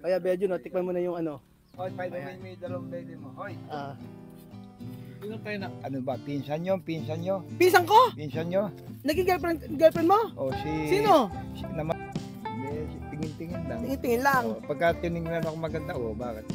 Kaya Belgium, no, tikman mo na yung ano. Hoy, by the way, may dalawang baby mo. Hoy, ah. Sino tayo na? ano ba? Pinsan nyo? Pinsan nyo? Pisang ko! Pinsan nyo? Naging girlfriend, girlfriend mo? O si... Sino? Si, naman. Hindi, si tingin-tingin lang. Tingin-tingin lang. O, pagka tinignan ako maganda, o bakit?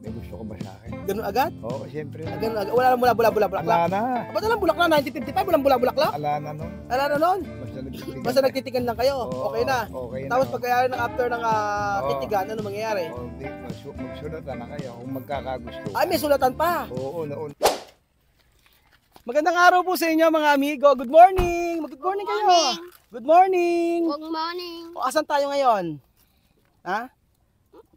May gusto ko ba sa akin? Ganun agad? Oo, siyempre. Ah, Ganun agad. Wala lang mula, bula, bula, bulak lang. Ala na. Ba't alam bulak na? 1955, walang bula, bulak lang? Ala na nun. Ala na nun? Basta nagtitigan. Basta nagtitigan lang kayo. Oo, Okay na. Okay na. Tapos pagkayari ng after ng ah, Oo. titigan, ano mangyayari? O, di, magsu- magsulatan na kayo kung magkakagusto. Ay, may sulatan pa. Oo, noon. Magandang araw po sa inyo mga amigo. Good morning. Good morning kayo. Good morning. Good morning. O, asan tayo ngayon? Ha?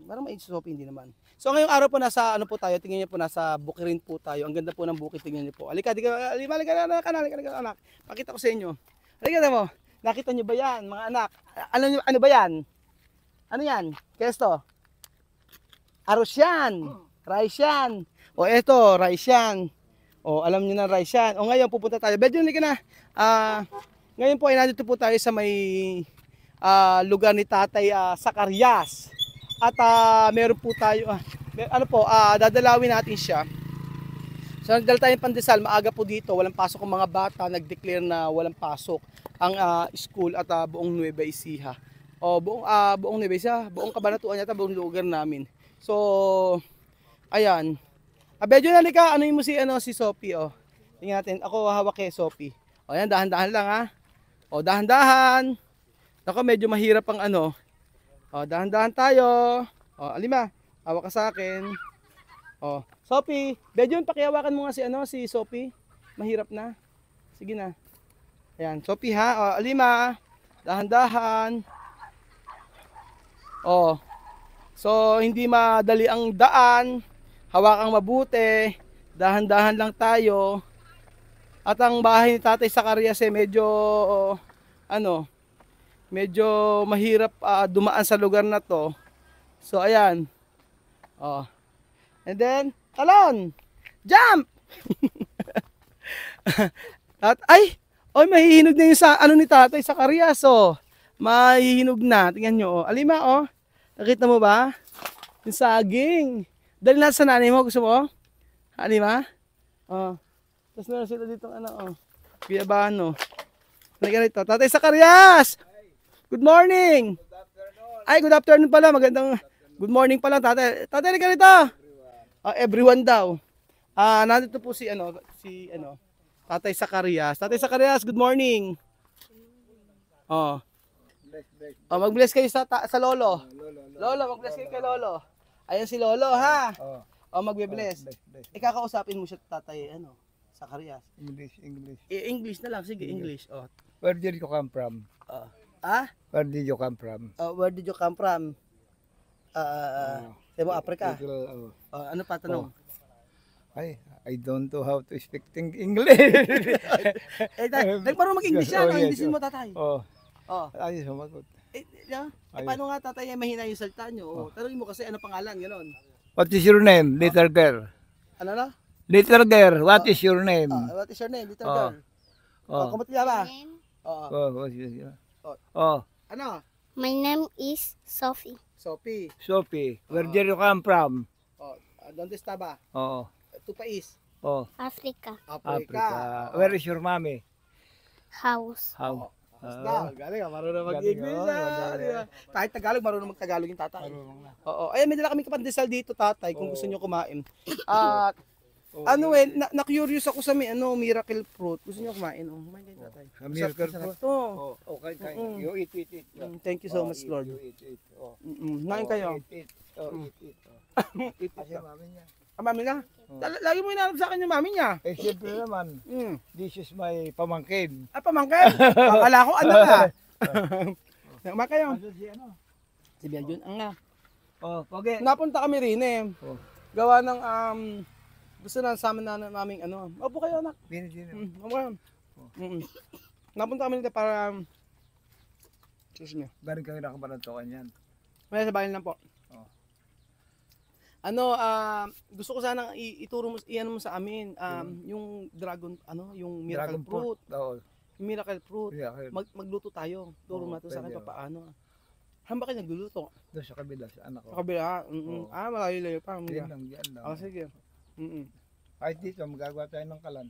Parang may sopi, hindi naman. So ngayong araw po nasa ano po tayo, tingnan niyo po nasa Bukirin po tayo. Ang ganda po ng bukid, tingnan niyo po. Alika, di ka, alika, alika, anak, alika, alika, anak. Pakita ko sa inyo. Alika mo. Nakita niyo ba yan, mga anak? Ano, ano ba yan? Ano yan? Kesto? Aros yan. Rice yan. O eto, rice yan. O alam niyo na rice yan. O ngayon pupunta tayo. Halika na. Ah, ngayon po ay nandito po tayo sa may ah, lugar ni Tatay ah, Sakarias. At ah, meron po tayo, mer- ano po, ah, dadalawin natin siya. So nagdala tayong pandesal, maaga po dito, walang pasok ang mga bata, nag-declare na walang pasok ang ah, school at ah, buong Nueva Ecija. O buong ah, buong Nueva Ecija, buong Kabanatuan yata, buong lugar namin. So ayan. Abedyo na ka, ano mo si ano si Sophie oh. Tingnan natin, ako hawak kay Sophie. O yan, dahan-dahan lang ha. O dahan-dahan. Nako, medyo mahirap ang ano. O, dahan-dahan tayo. O, alima, hawak ka sa akin. O, Sophie, Bedyon, pakihawakan mo nga si ano, si Sophie. Mahirap na. Sige na. Ayan, Sophie ha. O, alima, dahan-dahan. O, so hindi madali ang daan. Hawakang mabuti. Dahan-dahan lang tayo. At ang bahay ni Tatay Sakarias eh medyo ano, medyo mahirap ah, dumaan sa lugar na to. So ayan. Oh. And then, talon. Jump. At ay, oy mahihinog na yung sa ano ni Tatay Sakarias oh. Mahihinog na. Tingnan nyo oh. Alima oh. Nakita mo ba? Yung saging. Dali na sa nanay mo. Gusto mo? Alima? Oh. Tapos meron sila dito ano oh. Guyabano. Halika rito. Tatay Sakarias! Good morning! Ay, good afternoon pala. Magandang good morning pala, tatay. Tatay, halika rito! Ah, everyone daw. Ah, nandito po si ano, si ano, Tatay Sakarias. Tatay Sakarias, good morning. Oh. Oh, mag-bless kayo sa ta- sa lolo. Lolo, mag-bless kayo kay lolo. Ayan si lolo, ha? Oh, Oh, magbe-bless. bless, bless. Ikakausapin mo siya, tatay, ano, Sakarias. English, English. Eh, English na lang, sige, English. Oh. Where did you come from? Oh. Ah? Where did you come from? Uh, where did you come from? Uh, uh, Africa. Little, oh. Uh, ano pa tanong? Ay, I don't know how to speak English. Eh, nagparang mag-English yan. Oh, Oh, yes, Englishin oh. mo, tatay. oh, Oh. ay, sumagot. Eh, yeah. eh, paano nga tatay eh, mahina yung salta nyo? Oh. Tanongin mo kasi ano pangalan, gano'n. What is your name, little girl? Ano na? Little girl, what is your name? Ah, what is your name, little Oh. girl? Oh, Oh, kumuti ka ba? Name? Oh. oh, what is your Oh. Oh, Ano? My name is Sophie. Sophie. Sophie, where did you come from? Oh, uh, donde está ba? Oh, Tu país. oh, Africa. Africa. Africa. Where is your mommy? House. How? Basta, galing ah, marunong Galing, mag-English oh, ah. di ba? Kahit Tagalog, marunong mag-Tagalog yung tatay. Marunong na. Oo. Ayun, may dala kami kapandesal dito, tatay, kung gusto nyo kumain. At, Oh, ano eh, na, na-curious ako sa may, ano, miracle fruit. Gusto nyo kumain? Oh, kumain kayo, tatay. Sa miracle fruit? to. Oh, okay, okay. Mm-mm. You eat, eat, eat. Mm, Thank you so Oh, much, Lord. You eat, eat. Oh. Mm-mm. Nain Oh, kayo. Eat, eat. Oh, eat, eat. Oh. Eat, eat mami niya. Ah, mami na? Oh. Lagi mo inaanap sa akin yung mami niya. Eh, siyempre naman, Mm. this is my pamangkin. Ah, pamangkin. Akala ko anak ka. Nama kayo. Ano si ano? Si Bianjun, ang nga. Oh, pogi. Napunta kami rin eh. Oh. Gawa ng, um, gusto na sa amin na naming ano. Opo kayo anak. Dini, dini. Mm, opo kayo. Mm. Napunta kami dito para, um, excuse me. Galing kami nakabarantokan yan. May sa bahay lang po. Oh. Ano, ah, gusto ko sanang i- ituro mo, iyan mo sa amin, um, yung dragon, ano, yung miracle Dragon fruit. Oo. Yung miracle fruit. Yeah, okay. Mag, magluto tayo. Turo Oo, mo sa akin paano. Saan ba kayo nagluluto? Doon sa kabila, sa anak Sa ko. kabila. Mm-mm. Oo. Ah, malayo-layo pa. Yan lang, yan lang. Oh, sige. Mm-mm. Kahit dito, magagawa tayo ng kalan.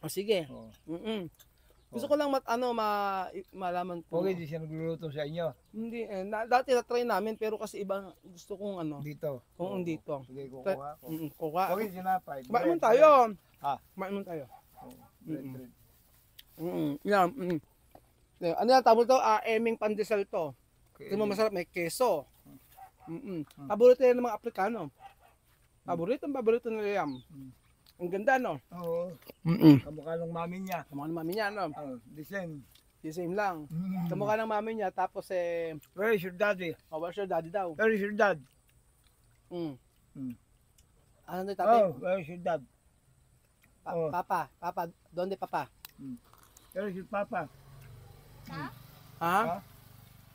Oh, sige. Oo. Mm-mm. Gusto ko lang mat, ano, ma, malaman ko. Okay, di siya nagluluto sa inyo. Hindi, eh, na, dati na-try namin, pero kasi iba, gusto kong ano, Dito. kung Oo. dito. Sige, kukuha ko. Mm, kuha. Okay, sinapay. Kumain Bread, tayo. Ha? Kumain tayo. bread. Oo, bread, Mm-mm. bread. Mm, yan. Mm. Eh, Ano yan, tawag to? Ah, eming pandesal to. Okay. Ito mo masarap, may keso. Mm Mm. Paborito yan ng mga Aprikano. Paborito, paborito nila yan. Mm. Ang ganda, no? Oo. Mm-mm. Kamukha ng mami niya. Kamukha ng mami niya, no? Oh, the same. The same lang. Mm. Kamukha ng mami niya, tapos eh, Where is your daddy? oh, where's your daddy daw? Where is your dad? Mm. Mm. Ano na tatay? Oh, where is your dad? Pa- oh. Papa, papa, donde papa? Where is your papa? Ha? Ha?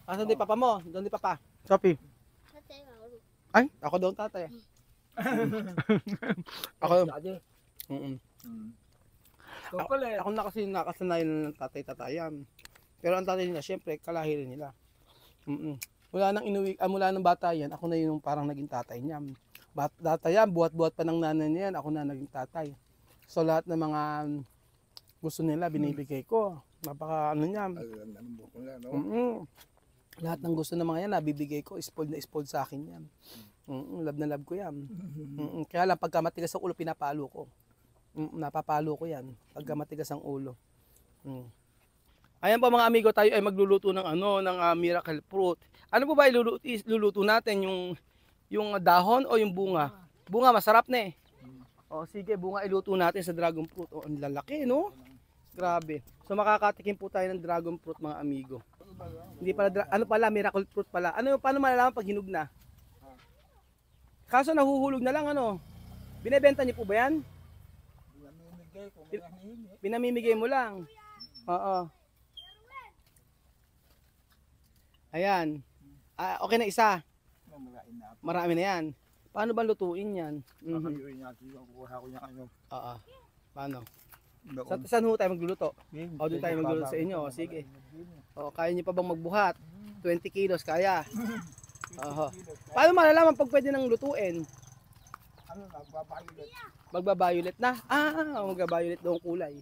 Asan di papa mo? Donde papa? Sophie. Tatay, Mauro. Ay, ako ang tatay. ako, mm Mm. So, pala, ako na kasi nakasanayan ng tatay-tatayan. Pero ang tatay nila, syempre, kalahi rin nila. Mm Mula nang inuwi, ah, mula nang bata yan, ako na yung parang naging tatay niya. Bat, data yan, buhat-buhat pa ng nanay niya yan, ako na naging tatay. So lahat ng mga gusto nila, binibigay ko. Napaka ano niya. Alam ng buko na, no? Mm Lahat ng gusto ng mga yan, nabibigay ko, spoiled na spoiled sa akin yan. Mm love na love ko yan. Mm Kaya lang, pagka matigas ang ulo, pinapalo ko. Mm, napapalo ko yan, pagka matigas ang ulo. Mm. Ayan po mga amigo, tayo ay magluluto ng ano, ng ah, miracle fruit. Ano po ba iluluto, iluluto natin? Yung, yung dahon o yung bunga? Bunga, masarap na eh. O sige, bunga iluto natin sa dragon fruit. O, ang lalaki, no? Grabe. So makakatikim po tayo ng dragon fruit mga amigo. Hindi pala, dra- ano pala, miracle fruit pala. Ano, paano malalaman pag hinug na? Kaso nahuhulog na lang, ano? Binebenta niyo po ba yan? Namimigay ko. Pinamimigay mo lang. Oo. Ayan. Ah, okay na isa. Marami na yan. Paano ba lutuin yan? Mhm. Yung kukuha ko ano. Oo. Paano? Sa, saan ho tayo magluluto? O, doon tayo magluluto sa inyo. sige. O, kaya niyo pa bang magbuhat? 20 kilos, kaya. Oho. Paano malalaman pag pwede nang lutuin? Ano, nagpapayulit. Magba-violet na? Ah, magba-violet daw ang kulay.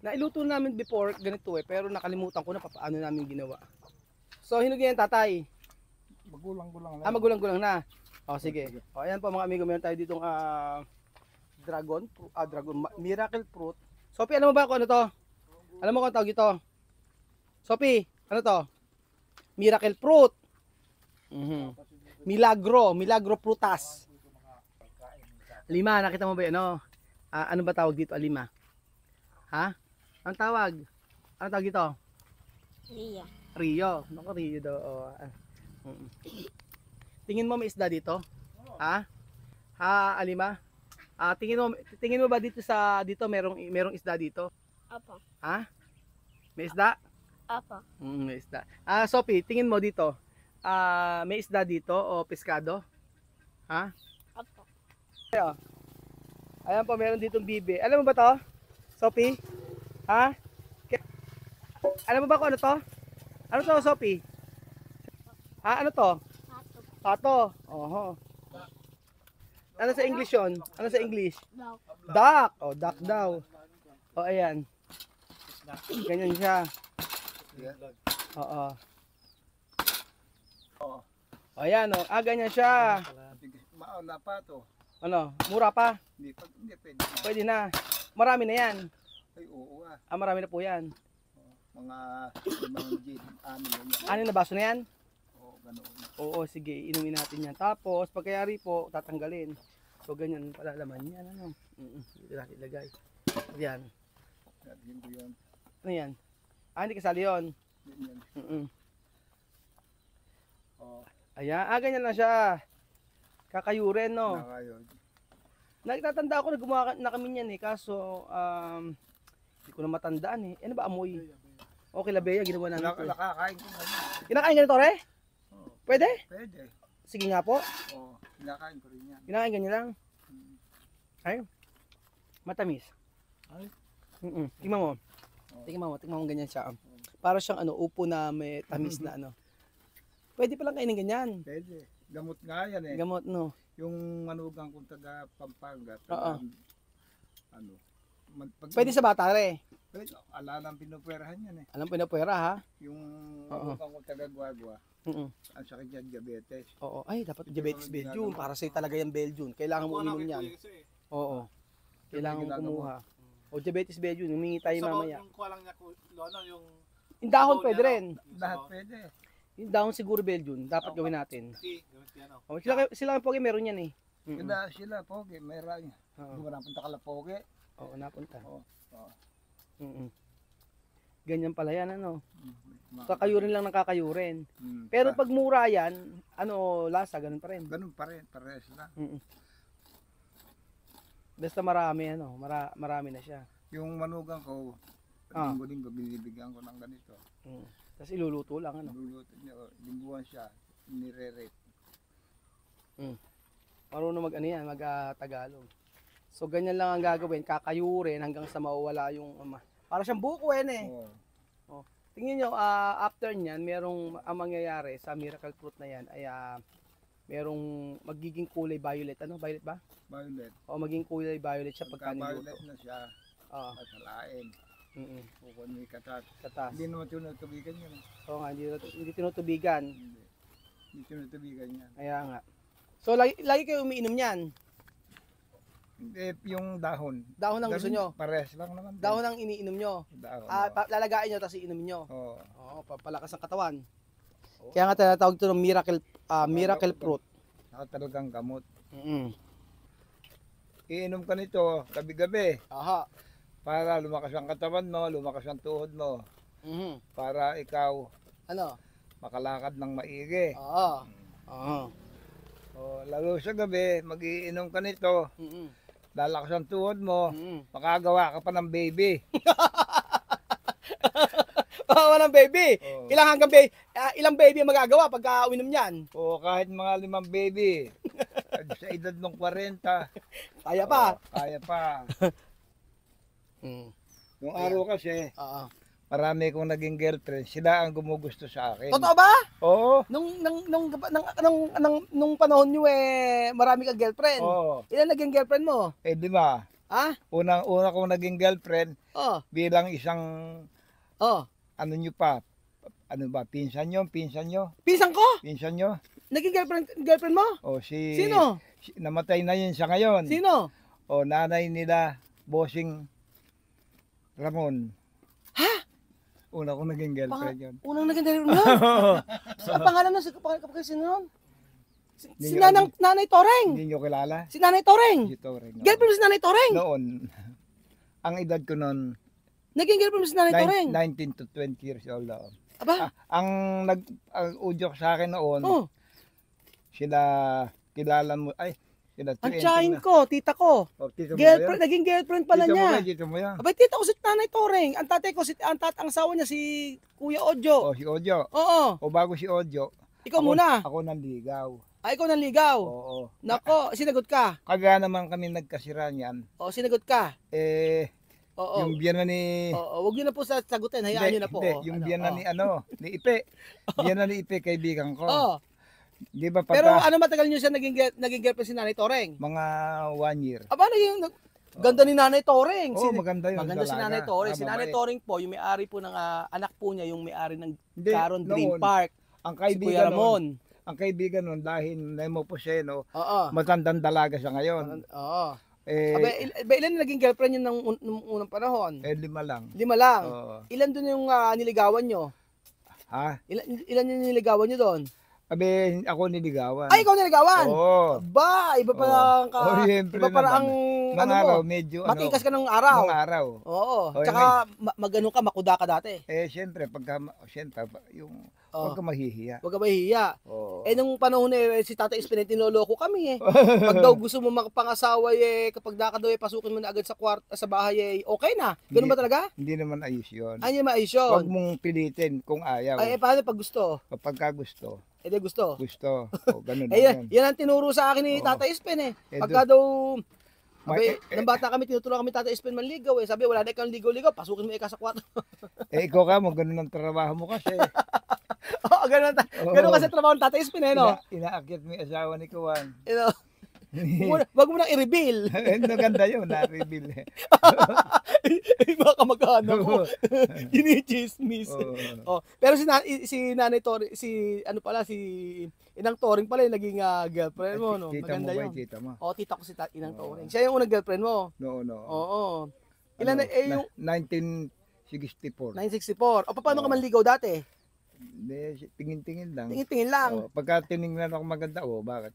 Nailuto namin before ganito eh, pero nakalimutan ko na paano namin ginawa. So, hinugyan yan, tatay. Magulang-gulang lang. Ah, magulang-gulang na. O, sige. O, ayan po mga amigo, meron tayo ditong ah, dragon, ah, dragon, ma- miracle fruit. Sophie, alam mo ba kung ano to? Alam mo kung tawag ito? Sophie, ano to? Miracle fruit. Mhm. Milagro, milagro prutas. Lima, nakita mo ba yun? Ano? Ah, ano ba tawag dito, lima? Ha? Ang tawag? Ano tawag dito? Ria. Rio. Naku, Rio daw. Oh. Mm. Tingin mo may isda dito? Ha? Ha, Alima? Ah, tingin mo tingin mo ba dito sa dito merong merong isda dito? Apa. Ha? May isda? Apa. Mm, may isda. Ah, Sophie, tingin mo dito. Ah, may isda dito o peskado? Ha? Apa. Ayan po, meron ditong bibi. Alam mo ba to? Sophie? Ha? Alam mo ba kung ano to? Ano to, Sophie? Ha? Ano to? Pato. Oho. Ano sa English yun? Ano sa English? Dog. Duck. O, duck daw. O, ayan. Ganyan siya. Oo. Oo. O, ayan. O. Ah, ganyan siya. Mauna pa to. Ano? Mura pa? Hindi, pag, hindi pwede. Pwede na. Marami na yan. Ay, oo ah. Ah, marami na po yan. Mga limang gin, ano yan. Ano na baso na yan? Oo, ganoon. Oo, sige, inumin natin yan. Tapos, pagkayari po, tatanggalin. So, ganyan pala laman yan. Ano? Mm Dito natin ilagay. Yan. Ano yan? Ah, hindi kasali yun. Yan yan. Mm Oo. Ayan. Ah, ganyan na siya. Kakayuren, no? Na ngayon. Nagtatanda ako na gumawa na kami niyan eh. Kaso, um, hindi ko na matandaan eh. Ano ba amoy? Okay, labeya, ginawa namin Nak- ito. eh. Nakakain ko ngayon. Kinakain ganito, re? Oo. Pwede? Pwede. Sige nga po. Oo. Kinakain ko rin yan. Kinakain ganyan lang. Mm. Ay, matamis. Ay. Mm Tingnan mo. Tingnan mo, tingnan mo ganyan siya. Para siyang ano, upo na may tamis na ano. Pwede palang kainin ganyan. Pwede. Gamot nga yan eh. Gamot, no? Yung manugang kong taga Pampanga, Oo. taga, ano, mag, pag, Pwede sa bata, re. Pwede, ala lang pinupwerahan yan eh. Alam po na pwera, ha? Yung Oo. manugang kong taga Guagua, Mm ang sakit niya diabetes. Oo. Ay, dapat Ito diabetes ang Belgium. ginagawa. Para sa'yo talaga yung Belgium. Kailangan mo uminom yan. Oo. Kailangan mo ginagawa. kumuha. O diabetes Belgium, humingi tayo mamaya. Yung kuha lang niya, ku- ano, yung... Yung dahon yung pwede ano, rin. yung Lahat pwede. Yung dahon siguro Belgium, dapat Oo. gawin natin. Tea, gamit yan, oh. O, sila, sila ang pogi, meron yan eh. Mm-mm. Sila, sila, pogi, mayroon. Oo. Hindi mo napunta ka lang pogi. Oo, napunta. Oo. Oo. Mm-mm. Ganyan pala yan, ano. Ma- Kakayurin lang ng kakayurin. Mm, Pero pa- pag mura yan, ano, lasa, ganun pa rin. Ganun pa rin, parehas lang. Mm-mm. Basta marami, ano, mara, marami na siya. Yung manugang ko, Ah. linggo-linggo binibigyan ko ng ganito. Mm. Tapos iluluto lang, ano. Luluto niya, oh, lingguan siya, nire-rate. Marunong mag, ano yan, mag ah, Tagalog. So, ganyan lang ang gagawin, kakayurin hanggang sa mawala yung, um, para siyang buko yan eh. Oo. Tingnan nyo, ah, after nyan, merong, ang mangyayari sa miracle fruit na yan, ay ah, merong magiging kulay violet. Ano, violet ba? Violet. O magiging kulay violet siya pagka Pagka niluto. violet na siya, Oo, kasalain. Mm Kukun mo katas. katas. Hindi naman tinutubigan yan. eh. Oo nga, hindi, hindi tinutubigan. Hindi. Hindi tinutubigan yan. Kaya nga. So, lagi, lagi kayo umiinom yan. Hindi, yung dahon. Dahon ang gusto nyo. Parehas lang naman. Dahon ang iniinom nyo. Dahon. Ah, pa- lalagain nyo, tapos iinumin nyo. Oo. Oo, papalakas ang katawan. Kaya nga tinatawag ito ng miracle, ah, miracle fruit. Saka talagang gamot. Mm Iinom ka nito gabi-gabi Aha. Para lumakas ang katawan mo, lumakas ang tuhod mo, Mhm. para ikaw Ano? makalakad ng maigi. Oo. Oo. O, lalo sa gabi, magiinom ka nito, Mhm. lalakas ang tuhod mo, Mhm. makagawa ka pa ng baby. Oh, walang baby. O, Ilang hanggang baby, ilang baby ang magagawa pagka uminom niyan? o kahit mga limang baby, sa edad ng 40, Kaya pa. o, kaya pa. Mm. Yung araw kasi, Oo. marami kong naging girlfriend, sila ang gumugusto sa akin. Totoo ba? Oo. Nung nung nung nung nung, nung, nung panahon niyo eh marami kang girlfriend. Oo. Ilan naging girlfriend mo? Eh di ba? Ha? Unang una kong naging girlfriend Oh. bilang isang Oh. ano nyo pa, ano ba, pinsan nyo, pinsan nyo, Pinsan ko? pinsan nyo, Naging girlfriend girlfriend mo? o si, Sino? si- namatay na yun siya ngayon, Sino? o nanay nila, bossing Ramon. Ha? Una kong naging girlfriend yun. Unang naging girlfriend mo? Sa pangalan ng pangalan kapag sino nun? Si, si Hindi nanang, nanay Toreng. Hindi nyo kilala? Si nanay Toreng. Si Toreng. noon. Girlfriend mo si nanay Toreng. Noon, ang edad ko noon, Naging girlfriend mo si nanay Toreng. nine- 19 to 20 years old ako. Aba. Ang nag ang udyok sa akin noon, Oh, sila kilala mo, ay, ang 20 tsahin na. ko, tita ko. Oh, tito mo ba Girlfriend, yan? naging girlfriend pala Tito mo niya. yan? Tito mo yan? Abay, tita ko si Nanay Toreng. Ang tatay ko, si, ang, tat, ang asawa niya si Kuya Ojo. Oh, si Ojo. Oo. O bago si Ojo, Ikaw ako, muna. Ako nanligaw. Ay, ikaw nanligaw. Oo. Nako, sinagot ka. Kaya naman kami nagkasira niyan. O, sinagot ka. Eh, Oo. yung biyana ni... Oo, wag niyo na po sa sagutin. Hayaan niyo na po. hindi, yung Ano, biyana ni ano, ni Ipe. Biyana ni Ipe, kaibigan ko. Oo. Di ba Pero pagka ano matagal niyo siya naging, ge- naging girlfriend si Nanay Toreng? mga one year. Aba, naging, nag- ganda ni Nanay Toreng. Oo, maganda yun. maganda si. Nanay Toreng. Ah, Si Nanay mabait. Toreng po, yung may-ari po ng ah, anak po niya, yung may-ari ng Hindi, Caron Dream noon, Park. Ang Si Kuya kaibigan nun, Ramon. ang kaibigan nun, dahil Nemo Poseno, Oo. matandang dalaga siya ngayon. Oo. Eh, Aba, il- ba, ilan na naging girlfriend niyo nung, un- nung unang panahon? eh lima lang. Lima lang. Oo. Ilan doon yung ah, niligawan nyo? Ha? Ilan, ilan yung niligawan nyo doon? Abe, ako niligawan. Ay, ikaw niligawan? Oo. Ba, iba pa ang ka, Oh, iba pa naman. ang Mga ano mo, araw, medyo matikas ano, ka ng araw. mga araw. Oo. Oh, Tsaka ma- magano ka, makuda ka dati. Eh, siyempre, pagka, siyempre, yung, Oo. huwag ka mahihiya. Huwag ka mahihiya. Oo. Eh, nung panahon eh, si Tata Espinel, tinuloko kami eh. Pag daw gusto mo makapangasawa eh, kapag naka daw eh, pasukin mo na agad sa kwart sa bahay eh, okay na. Ganun ba talaga? Hindi naman ayos yun. Ay, maayos Huwag yun. mong pilitin kung ayaw. Ay, eh, paano pag gusto? Kapag ka gusto, Eh, di gusto. gusto. O, ganun Eh, yan, lang yun. yan ang tinuro sa akin ni Oo. Tata Espen eh. Eh, Pagka daw, Ma- abay, eh, eh, nang bata kami, tinuturuan kami Tata Espen manligaw eh. Sabi, wala na ikaw ligaw-ligaw, pasukin mo ika sa kwarto. eh, ikaw ka mo, ganun ang trabaho mo kasi. Oo, ganun. ta- Oo. Ganun kasi trabaho ng Tatay Spin, eh, no? Ina, inaakit mo yung asawa ni Kuwan. You know? Wag mo- mo nang i-reveal. Ano ganda yun, na-reveal. eh. Mga kamag-anak ko. Oo. Ini-chismis. Oo. Oh, pero si, na, si Nanay Tori, si ano pala si Inang Toring pala yung naging ah, girlfriend mo, no? Kita mo Maganda ba yun. yung tita mo? Oh, tita ko si ta- Inang Oo. Toring. Siya yung unang girlfriend mo. No, no. Oo. Ilan na, Ano, eh, yung na- 1964. 964. O, paano Oo. ka manligaw dati? Hindi, tingin-tingin lang. Tingin-tingin lang. Oo, pagka tiningnan ako maganda, oh, bakit?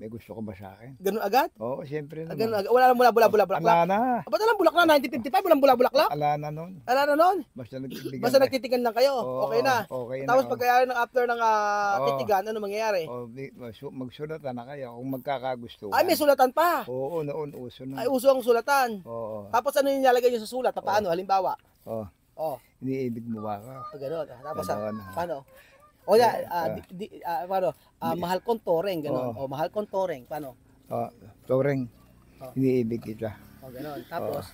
May gusto ko ba sa akin? Ganun agad? Oo, siyempre Ah, naman. Ganun agad. Wala lang mula bula bula bulaklak. Ala na. Ah, Ba't alam bulaklak na? 1955, walang bula bulaklak? Ala na nun. Ala na nun. Basta nagbibigyan. Basta ka. nagtitigan lang kayo. Oo, okay na. Okay na. Tapos oh. pagkayari ng after ng ah, Oo. titigan, ano mangyayari? Oh, magsulatan na kayo kung magkakagusto. Ay, may sulatan pa. Oo, noon uso na. Ay, uso ang sulatan. Oo. Tapos ano yung nilalagay nyo sa sulat? Paano? Halimbawa. Oh, Oh, iniibig mo ba ako? oh ganun. Tapos paano? O ya, Eh, ah. di, di, ah, paano? Ah, mahal kong toreng, ganun. Oo. O, mahal kong toreng, paano? Oh, Toreng, Oh. iniibig kita. O, ganun. Tapos,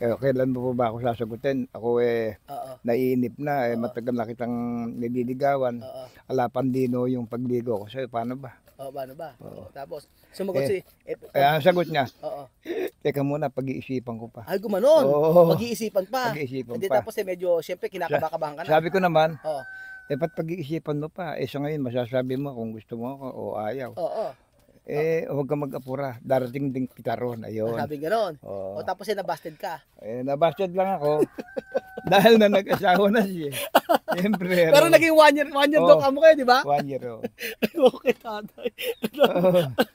Eh, kailan mo po ba ako sasagutin? Ako eh, oo, naiinip na. Eh, Oo. matagal na kitang nililigawan. oo, Alapan dino yung pagligo ko sa'yo. Paano ba? oo, paano ba? Oo. Tapos, sumagot si, eh, Kaya ang sagot niya, oo. teka muna, pag-iisipan ko pa. Ay, gumanon. Oo. Mag-iisipan pa. Pag-iisipan Hindi, pa. tapos eh, medyo, syempre, kinakabahan ka na. Sabi ko naman, Oo, eh, ba't pag-iisipan mo pa? Eh, sa ngayon, masasabi mo kung gusto mo ako o ayaw. oo. Eh, huwag ka mag-apura. Darating din kita ron. Ayun. Sabi ganon. Oo. O, tapos eh, nabasted ka. Eh, nabastard lang ako. dahil na nag-asawa na siya. Siyempre. Pero ano, naging one year, one year daw ka mo kayo, di ba? One year, oh. okay, tatay.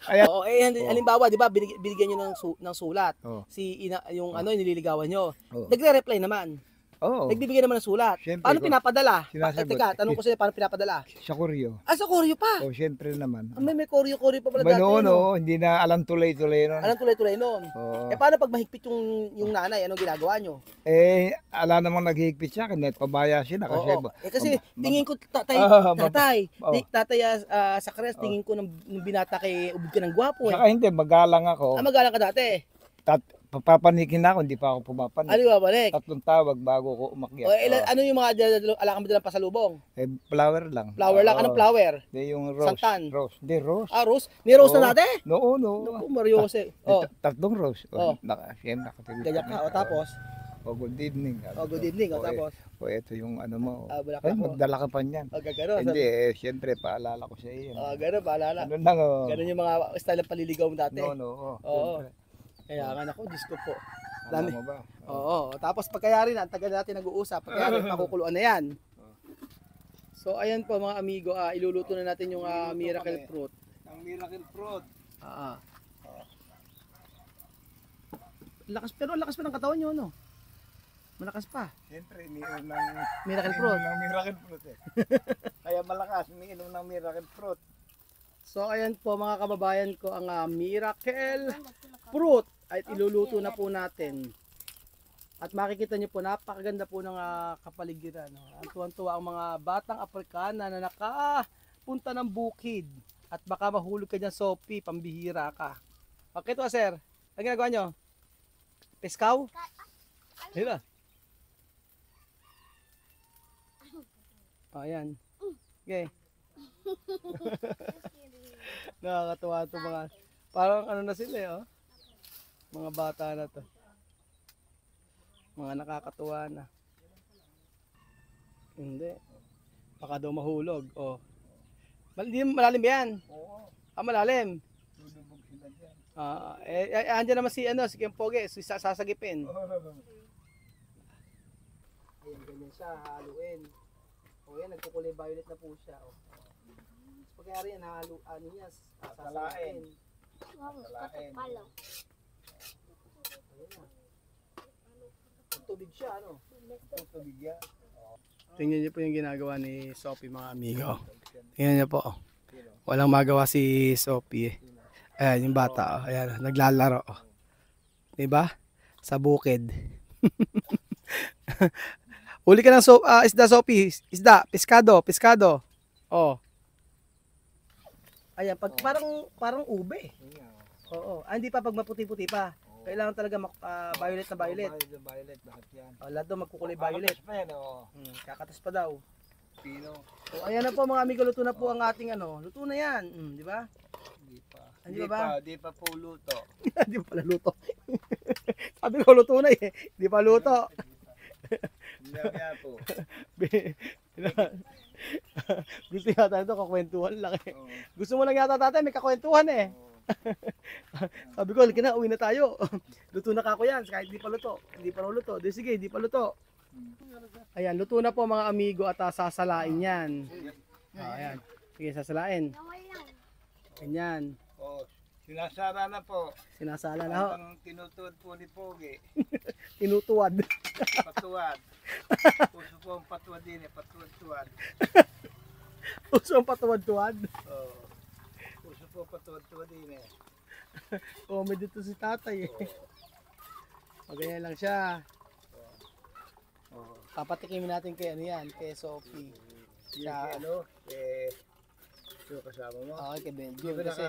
Ayan. Oo, eh, hali- Oo. halimbawa, di ba, binig, binigyan nyo ng, su- ng sulat. Oo. Si ina, yung ano, yung nililigawan nyo. Oo. Nagre-reply naman. Oo. Nagbibigay naman ng sulat. Siyempre, paano pinapadala? Pa, Sinasagot. teka, tanong ko sa'yo, paano pinapadala? Sa Koryo. Ah, sa Koryo pa. Oh, siyempre naman. Ah, may, may Koryo-Koryo pa pala Ba dati. noon, no? oh, hindi na alam tuloy-tuloy nun. Anong tulay-tulay noon? Oo. Eh, paano pag mahigpit yung, yung nanay? Anong ginagawa nyo? Eh, ala namang naghihigpit sa akin, net pabaya sila kasi. Oo. Eh, kasi mab- tingin ko, tatay, Ah, tatay, Oo. di- tatay ah, sa Cres, tingin ko nung, nung binata kay ubod ka ng gwapo eh. Saka hindi, magalang ako. Ah, magalang ka dati. Tat, papapanikin na ako, hindi pa ako pumapanik. Ano ba, balik? Tatlong tawag bago ko umakyat. O, ilan, Oo. ano yung mga dal- alakang mo dalang pasalubong? Eh, flower lang. Flower lang. Oo. Anong flower? Hindi, yung rose. Santan. Rose. Hindi, rose. Ah, rose? Ni rose Oo. na dati? No, no. Naku, Mariose. Eh, Oh, ta- Tatlong rose. Oo. Oh. Naka, siyempre, nakatulog ganyan ka. O, tapos? Oh, good evening. Oh, good evening. O, Oh, eh, tapos? O, ito yung ano mo. Ah, balak Ay, ako. magdala ka pa niyan. O, gano'n. Hindi, eh, siyempre, paalala ko sa iyo. O, gano'n, paalala. Ano lang, oh. Ganun yung mga style ng paliligaw mo dati. No, no, oh. Oo. Siyempre. Kaya nga ako, Diyos ko po. Alam mo ba? Oo. Tapos pagkayari na, ang tagal natin nag-uusap. Pagkayari, pakukuluan na yan. So, ayan po mga amigo, ah, iluluto na natin yung ah, miracle fruit. Ang miracle fruit. Ah. Lakas, pero ang lakas pa ng katawan nyo, no? Malakas pa. Siyempre, iniinom ng... Miracle iniinom fruit. ng miracle fruit eh. Kaya malakas, umiinom ng miracle fruit. So, ayan po mga kababayan ko, ang ah, miracle fruit ay iluluto na po natin. At makikita nyo po, napakaganda po ng ah, kapaligiran. No? Ang tuwan-tuwa ang mga batang Afrikana na nakapunta ng bukid. At baka mahulog ka dyan, Sophie, pambihira ka. Okay to, sir. Ang ginagawa nyo? Peskaw? Hila. Oh, ayan. Okay. Nakakatuwa to mga parang ano na sila eh, oh. Mga bata na to. Mga nakakatuwa na. Hindi. Baka daw mahulog. Oh. Mal di malalim ba yan? Oo, Ah, malalim. lulubog sila dyan. Ah, eh, eh andyan naman si ano, si Kempoge, si sa- sasagipin. Ayan, ganyan siya, haluin. O yan, nagkukulay violet na po siya. O. Pagkayari yan, halo, ano niya, sasalain. Salain. Tubig siya, ano? Tubig yan. Tingnan niyo po yung ginagawa ni Sophie, mga amigo. Tingnan niyo po. oh. Walang magawa si Sophie. Ayan, yung bata. Oh. Ayan, naglalaro. Oh. Diba? Sa bukid. Uli ka ng so, ah, isda, Sophie. Isda, piskado, piskado. Oh. Ayan, pag, parang, parang ube. Oo. Ah, hindi pa pag maputi-puti pa. Kailangan talaga mak- ah, violet na violet. Violet, violet, lahat yan. Oh, lahat daw magkukulay violet. Kakatas pa yan, oh. Hmm, kakatas pa daw. Pino. O, ayan na po mga amigo, luto na po ang ating ano. Luto na yan. Mm, di ba? Hindi pa. Hindi Hindi pa ba? pa, po luto. Hindi pa pala luto. Sabi ko luto na eh. Hindi pa luto. Hindi po. Gusto yata ito kakwentuhan lang eh. Oo. Gusto mo lang yata tatay, may kakwentuhan eh. Sabi ko, halika na, uwi na tayo. luto na kako yan, kahit di pa luto. Hindi pa luto. Di sige, di pa luto. Ayan, luto na po mga amigo at ah, sasalain yan. Ah, ayan. Sige, sasalain. Ganyan. Oo. Sinasara na po. Sinasala na ho. Ang tinutuwad po ni Pogi. Tinutuwad. Patuwad. Puso po ang patuwad din eh. Patuwad-tuwad. Puso ang patuwad-tuwad. Oo. Puso po patuwad-tuwad din eh. Comedy to si tatay eh. O, ganyan lang siya. Oo. Papatikimin natin kay ano yan, kay Sophie. Siya- kay ano, eh, yung kasama mo. Okay, kay Benjo. Kasi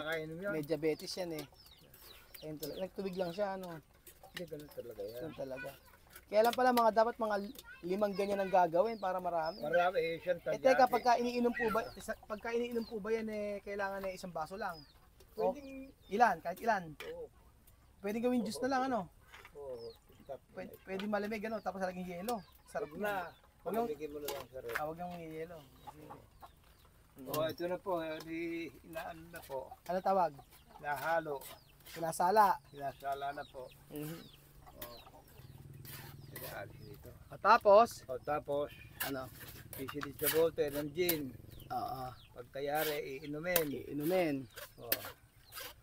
may diabetes yan eh. Ayun talaga. Nagtubig lang siya, ano. Hindi, ganun talaga yan. Yun talaga. Kaya lang pala mga dapat mga limang ganyan ang gagawin para marami. Marami eh, siyang Eh tadyaki. teka, pagka iniinom po ba, isa- pagka iniinom po ba yan eh, kailangan eh isang baso lang? O, Pwedeng, ilan? Kahit ilan? oo. Pwede gawin juice na lang ano? Oo. Pwede, eh. pwede malamig ano, tapos laging yelo. Sarap na. Huwag na. Palamigin mo na lang sa rep. Ah, wag nang yelo. Sige. Oh, ito na po, eh, di inaan na po. Ano tawag? Nahalo. Sinasala. Sinasala na po. Mhm. Sinaalis dito. At tapos, O tapos, ano? isilit sa bote ng gin. Oo. Pagkayari, iinumin. Inumin. O,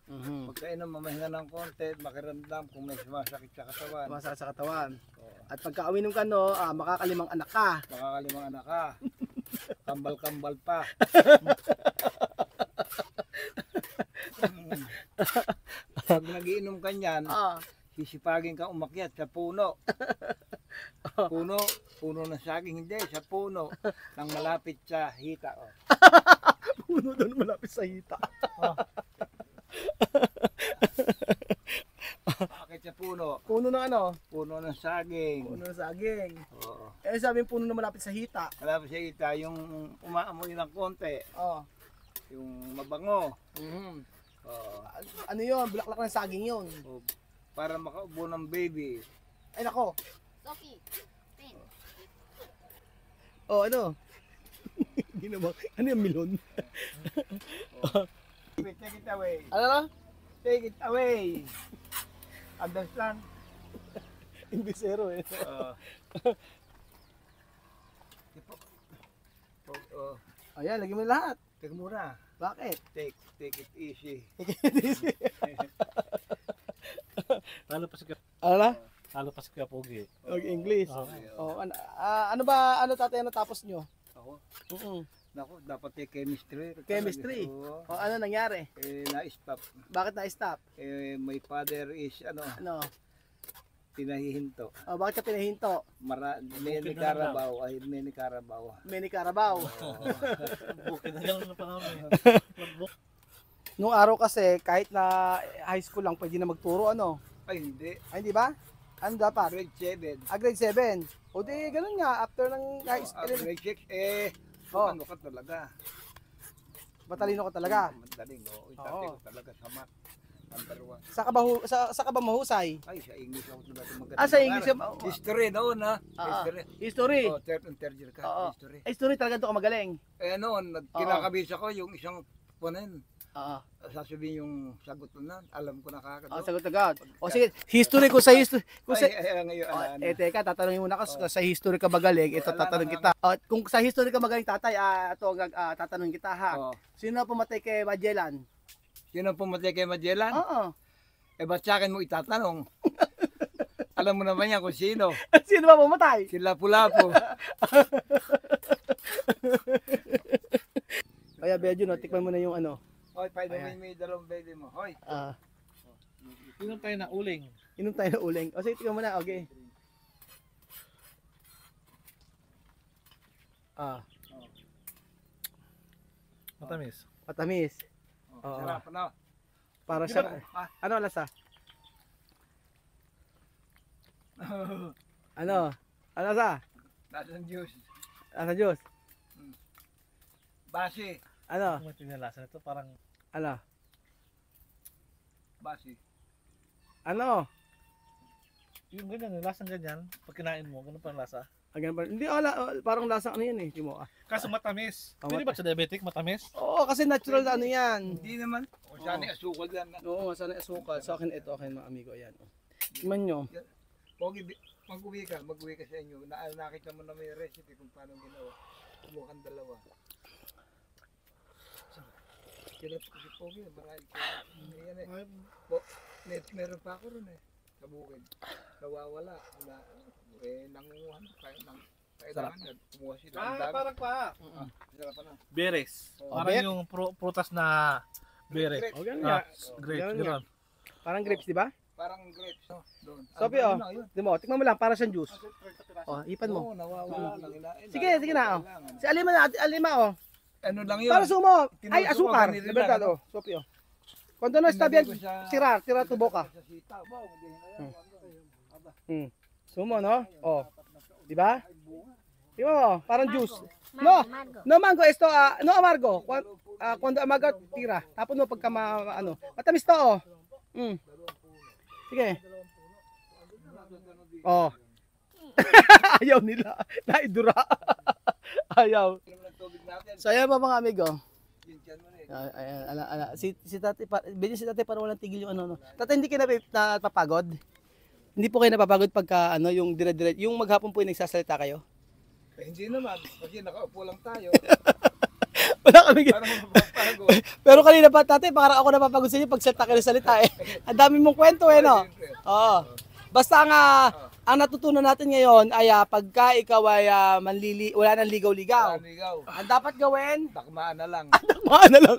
Mhm. pagkainom, mamahinga ng konti, makiramdam kung may sumasakit sa katawan. Masakit sa katawan. O, At pagka uminom ka no, ah, makakalimang anak ka. makakalimang anak ka. Kambal-kambal pa. Pag nagiinom ka niyan, Ah. Sisipagin ka umakyat sa puno. Puno, puno ng saging, hindi, sa puno. Nang malapit sa hita. Oh. Puno doon malapit sa hita. Bakit sa puno? Puno ng ano? Puno ng saging. Puno ng saging. Oo. Eh sabi yung puno na malapit sa hita. Malapit sa hita, yung umaamoy ng konti. Oh. Yung mabango. Mhm. Oo. Ano yun? Bulaklak ng saging yun. O, para makaubo ng baby. Ay nako. Sophie. Pin. Oh, ano? Hindi naman. Ano yung milon? Wait, take it away. Ano na? Take it away. Understand? Imbisero eh. Tipo. Oh, oh. Ayan, lagyan mo lahat. Teka muna. Bakit? Take, take it easy. Lalo pa si Kap- ano na? lalo pa si Kapogi. Mag-English. Okay. Oh, ano, ah, ano ba, ano tatay na tapos nyo? Ako, Mm naku, dapat eh chemistry. Chemistry? Oo. O ano nangyari? Eh, na-stop. Bakit na-stop? Eh, my father is, ano, Ano? pinahihinto. Oh, bakit ka pinahinto? Mara, may Bukid ni na lang Carabao, ay may ni Carabao. Manny Carabao. Bukid na lang na panahon. Magbuk. Nung araw kasi, kahit na high school lang, pwede na magturo, ano? Ay, hindi. Ay, hindi ba? Ano dapat? Grade 7. Ah, grade 7. O di, ganun nga, after ng high Oh, school, grade 6, eh, Oh. ano ka talaga? matalino ka talaga. Madaling, oo. Oh. Oo. ko talaga sa math. Number one. Sa ka ba, sa, sa ka ba mahusay? Ay, sa English ako talaga magaling. Ah, sa English Mag-aral. History noon, ha? Ah, History. History. Oh, third and third year ka. Oo. History. History talaga ito ka magaling. Eh, noon, kinakabisa ko yung isang punin. Oo. Sasabihin yung sagot mo na. Alam ko na kagad. Oh, sagot agad. O sige, history ko sa history. Kung sa, Ay, ay, ay, ngayon, Oh, ano, eh teka, tatanungin muna ka sa history ka magaling, ito Wala tatanungin kita. Oh, kung sa history ka magaling tatay, ah ito ah, tatanungin kita ha. oh. Sino pumatay kay Magellan? Sino ang pumatay kay Magellan? Oo. Eh, ba't sa akin mo itatanong? Alam mo naman yan kung sino. Sino ba pumatay? Sila Pulapo. Kaya Bejo, no, tikman mo na yung ano. Hoy, pwede Ayan. mo may dalawang baby mo. Hoy. Ah, Inom tayo na uling. inom tayo ng uling. O sige, tikman mo na. Okay. Ah, Matamis. matamis. Oh, Oo. Sarap, ano? Para Di siya. Ah, Ano lasa? Ano? Ano lasa? Nasaan juice? Lasa juice? Hmm. Base. Ano? Ito yung lasa nito, parang Ano? Base. Ano? yung ganyan, yung lasang ganyan, pag kinain mo, ganun pa ang lasa. Ah, ganun pa. Hindi, ala, parang lasang ano yan eh. Mo, ah. Kaso matamis. Oh, Pwede ba sa diabetic, matamis? Oo, kasi natural na ano yan. Hindi naman. O sana asukal yan na. Oo, sana asukal. Sa akin ito, akin mga amigo. Ayan. oh. Tingnan nyo. Pogi, mag-uwi ka, mag-uwi ka sa inyo. Na, nakita mo na may recipe kung paano ginawa. Kumuha dalawa. Kailan po si Pogi, marami ko. Yan eh. Po, may, meron pa ako ron eh. Sa bukid. Nawawala. Na, eh, nangunguhan. Kaya, nang, kailangan na. Kumuha sila. Ang dami. pa. Ah, sarap na. Beres. Oh, Parang bet. yung pru- prutas na bere. Grapes. O, ganun Ah, nga. grapes, Ganun. Parang grapes, di ba? Parang grapes. Doon. Ah, oh. yun, yun. Di mo, tikman mo lang, para siyang juice. Oh, ipan mo. Oo, nawawala. Nang inain. Sige, sige na, oh. Si Alima na, Alima, oh. Ano lang yun? Para sumo. Ay, nila, De verdad, oh. Sopi, oh. Cuando no está bien, tirar, tirar tu boca. Hmm. Sumo, no? Oh. Di ba? Di mo, parang juice. No, no mango, esto, ah, no amargo. Cuando, ah, cuando amargo, tira. Tapos mo pagka ma, ano. Matamis to, oh. Mm. Sige. Oh. Ayaw nila. Naidura. Ayaw. So, ayan po mga amigo. Yun. Ay, ayan, ala, ala. Si, si tatay, pa, bilhin si tatay para walang tigil yung ano, no. Tatay, hindi kayo napapagod? Hindi po kayo napapagod pagka, ano, yung dire-dire, yung maghapon po yung nagsasalita kayo? Eh, hindi naman. Kasi nakaupo lang tayo. Wala kami. Parang. Pero kanina pa, tatay, parang ako napapagod sa inyo pag salita kayo ng salita eh. Ang dami mong kwento eh, no? Oo. Basta nga, ang natutunan natin ngayon ay ah, pagka ikaw ay ah, manlili, wala nang ligaw-ligaw. Ligaw. Ang dapat gawin, Takmaan na lang. Dakmaan na lang.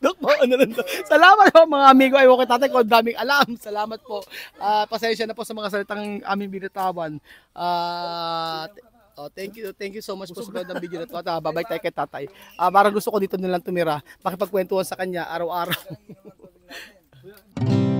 Dakmaan na lang. Salamat po mga amigo. Ay, okay tatay ko. Daming alam. Salamat po. Ah, pasensya na po sa mga salitang aming binitawan. Ah, t- oh, thank you. Thank you so much po sa mga video na to. At ah, babay tayo kay tatay. Ah, parang gusto ko dito nilang tumira. Makipagkwentuhan sa kanya araw-araw.